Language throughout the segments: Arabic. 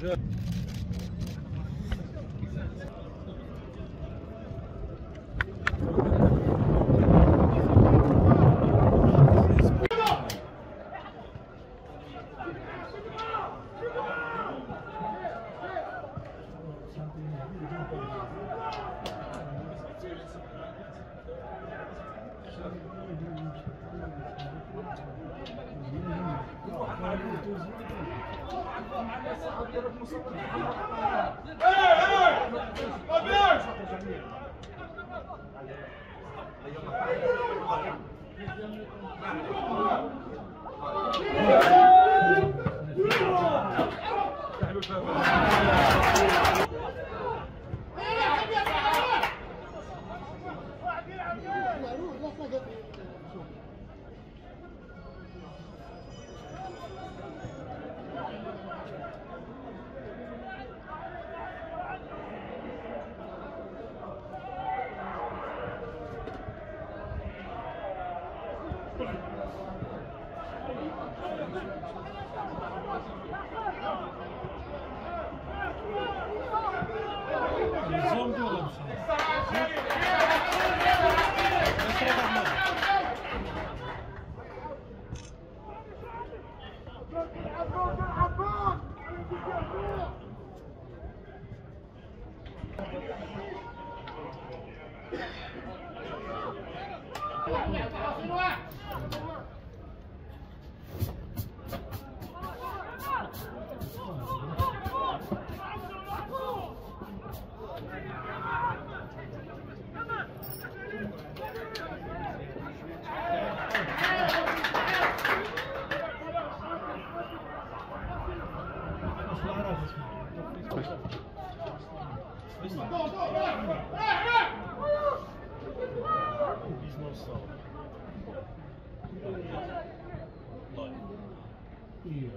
Güzel. Hey, hey! Thank you. 雨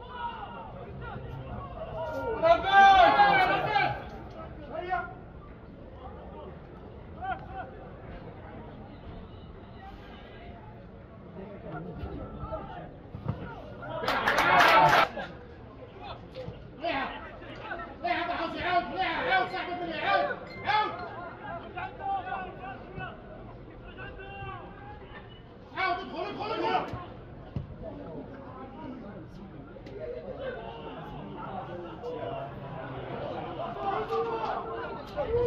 شيء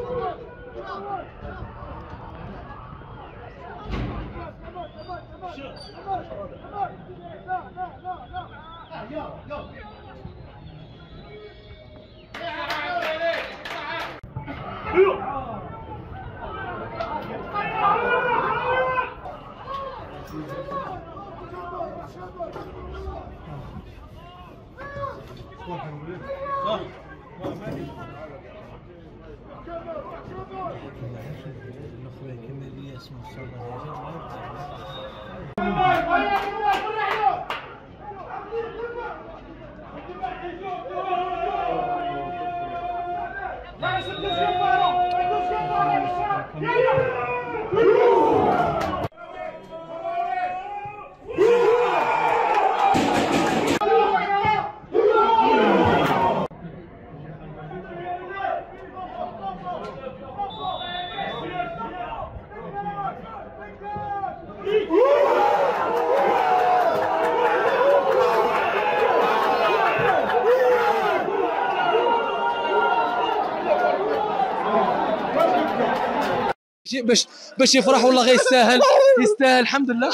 باش باش يفرح والله يستاهل؟ يستاهل. الحمد لله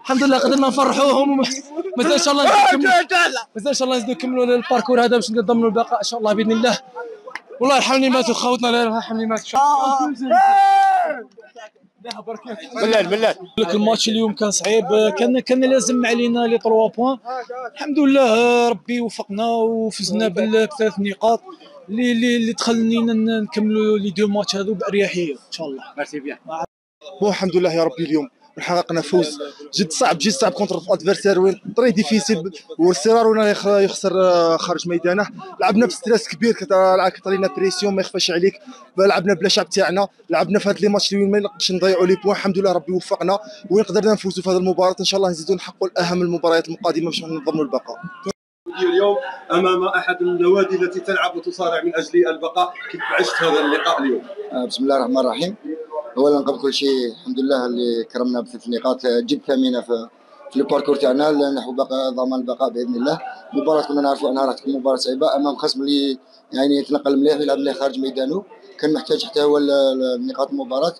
الحمد لله قدرنا نفرحوهم مثلا إن شاء الله مثلا إن شاء الله. نكملوا ال parcours هذا باش نضمنوا البقاء إن شاء الله بإذن الله. والله يرحم اللي ماتوا خوتنا الله يرحم اللي ماتوا. بلال بلال لك الماتش اليوم كان صعيب. كان كان لازم علينا les 3 points. الحمد لله ربي وفقنا وفزنا بالثلاث نقاط. اللي اللي اللي تخلينا نكملوا les deux matchs هذو بأريحية إن شاء الله. Merci bien. Bon الحمد لله يا ربي اليوم حققنا فوز. جد صعب جد صعب contre adversaire وين؟ très difficile و c'est rare يخسر آه، خارج ميدانه. لعبنا ب stress كبير كت- كطرينا pression ما يخفاش عليك. لعبنا بلا شعب تاعنا. لعبنا في هاد les matchs اللي ما نقدرش نضيعوا les points الحمد لله ربي وفقنا. وين قدرنا نفوزوا في هذه المباراة إن شاء الله نزيدوا نحققوا الأهم المباريات القادمه باش نضمنوا البقاء. الوديه اليوم أمام أحد النوادي التي تلعب وتصارع من أجل البقاء. كيف عشت هذا اللقاء اليوم؟ آه، بسم الله الرحمن الرحيم. اولا قبل كل شيء الحمد لله اللي كرمنا بثلاث نقاط. جد ثمينه في في الباركور تاعنا. نحو بقاء ضمان البقاء بإذن الله. مباراة كنا نعرفوا أنها راح تكون مباراة صعيبة. أمام خصم اللي يعني يتنقل مليح يلعب مليح خارج ميدانه. كان محتاج حتى هو نقاط المباراة.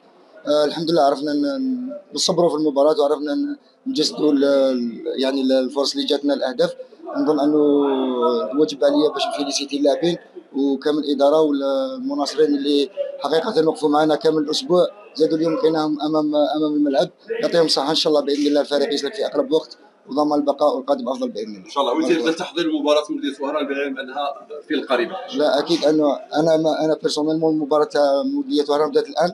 آه، الحمد لله عرفنا نصبروا في المباراة وعرفنا نجسدوا ال- يعني ال- الفرص اللي جاتنا الأهداف. نظن أنه واجب عليا باش ن féliciter اللاعبين وكامل الإدارة والمناصرين اللي حقيقة وقفوا معنا كامل الأسبوع. زادوا اليوم لقيناهم امام أمام الملعب. يعطيهم الصحة إن شاء الله بإذن الله الفريق يسلك في أقرب وقت وضمان البقاء والقادم أفضل بإذن الله. إن شاء الله. وانت يبدا تحضير المباراه من مدينه وهران بالعلم انها في القريب. لا أكيد أنه أنا ما أنا personnellement المباراه تاع مولوديه وهران بدأت الآن.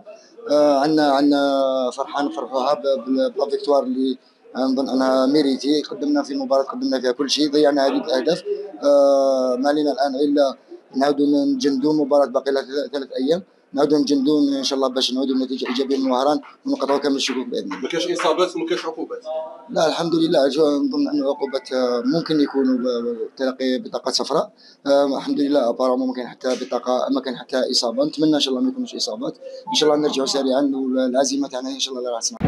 آه عندنا عندنا فرحان فرحوها ب- بال- ب la victoire اللي نظن انها méritée قدمنا في المباراه قدمنا فيها كل شيء ضيعنا هذه الأهداف. آه ما علينا الآن إلا نعاودوا نجندوا المباراه باقي لها ثلاث- أيام. نعاودوا نجندوا إن شاء الله باش نعودوا بنتيجة إيجابية من وهران ونقطعوا كامل الشكوك بإذن الله. ما كاش إصابات وما كاش عقوبات؟ لا الحمد لله نظن أن العقوبات آه، ممكن يكونوا تلقي بطاقة صفراء. آه، الحمد لله apparemment ما كان حتى بطاقة ما كان حتى إصابة. نتمنى إن شاء الله ما يكونوش إصابات. إن شاء الله نرجعوا سريعا والعزيمة تاعنا إن شاء الله راح تسمع